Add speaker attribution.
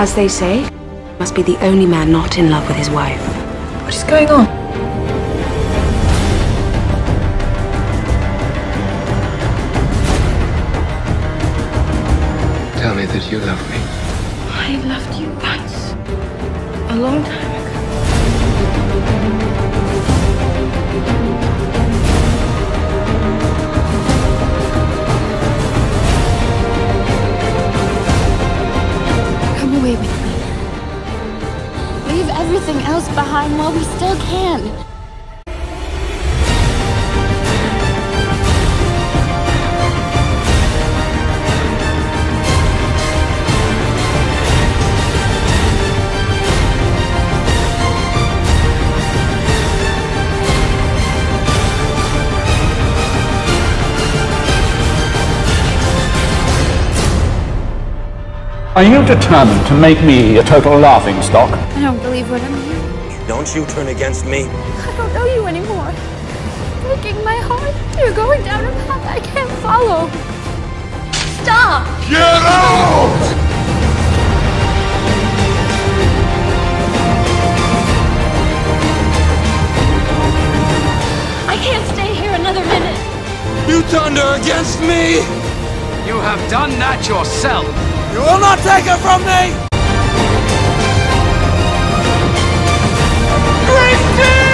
Speaker 1: As they say, must be the only man not in love with his wife.
Speaker 2: What is going on?
Speaker 3: Tell me that you love me.
Speaker 2: I loved you once. A long time
Speaker 4: everything else behind while we still can.
Speaker 5: Are you determined to make me a total laughing stock?
Speaker 4: I don't believe what I'm hearing.
Speaker 6: Don't you turn against me.
Speaker 4: I don't know you anymore. Breaking my heart. You're going down a path I can't follow. Stop!
Speaker 3: Get out!
Speaker 4: I can't stay here another minute.
Speaker 6: You turned her against me.
Speaker 7: You have done that yourself.
Speaker 6: You will not take her from me. Christy!